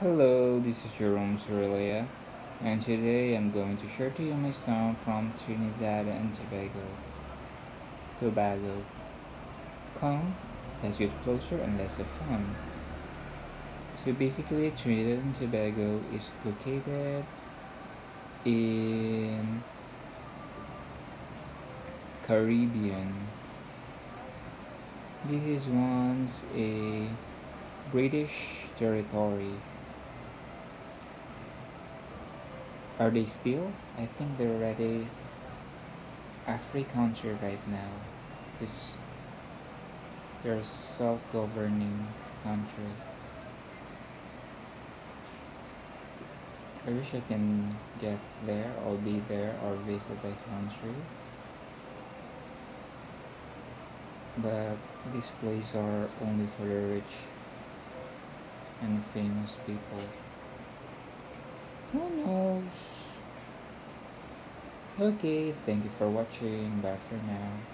Hello, this is Jerome Zorilla, and today I'm going to share to you my song from Trinidad and Tobago. Tobago. Come, let's get closer and let's have fun. So basically, Trinidad and Tobago is located in Caribbean. This is once a British territory Are they still? I think they're already a free country right now. This they're a self-governing country. I wish I can get there or be there or visit that country. But these places are only for the rich and famous people. Who knows? Okay, thank you for watching. Bye for now.